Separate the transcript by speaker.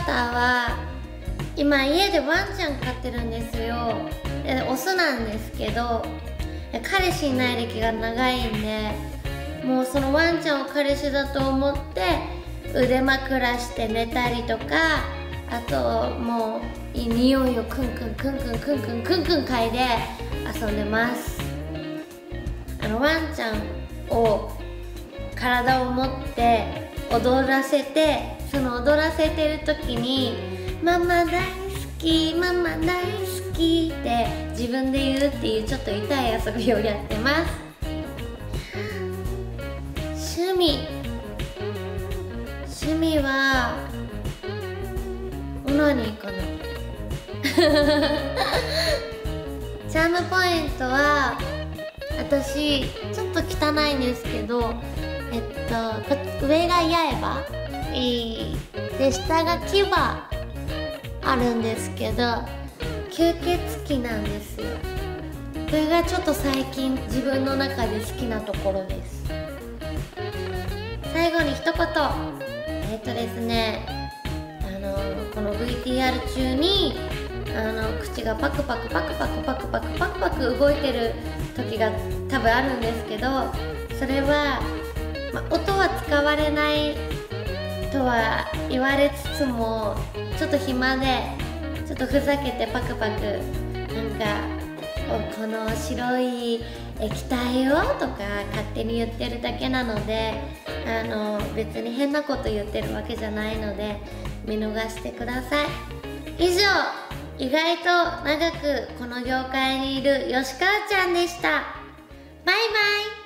Speaker 1: 方は今家でワンちゃん飼ってるんですよ。でオスなんですけど彼氏いない歴が長いんでもうそのワンちゃんを彼氏だと思って腕枕して寝たりとかあともう匂いをクンクンクンクンクンクンクンクン嗅いで遊んでます。あのワンちゃんを体を持って踊らせてその踊らせてる時に「ママ大好きママ大好き」って自分で言うっていうちょっと痛い遊びをやってます。趣味。趣味はオナニーかなチャームポイントは私ちょっと汚いんですけどえっと上が刃で下が牙。あるんですけど吸血鬼なんですよ。これがちょっと最近自分の中で好きなところです。最後に一言。えっとですねあのこの VTR 中にあの口がパクパクパクパクパクパクパクパク動いてる時が多分あるんですけどそれは、ま音は使われないとは言われつつもちょっと暇でちょっとふざけてパクパクなんかこの白い液体をとか勝手に言ってるだけなのであの別に変なこと言ってるわけじゃないので見逃してください。以上意外と長くこの業界にいる吉川ちゃんでした。バイバイ。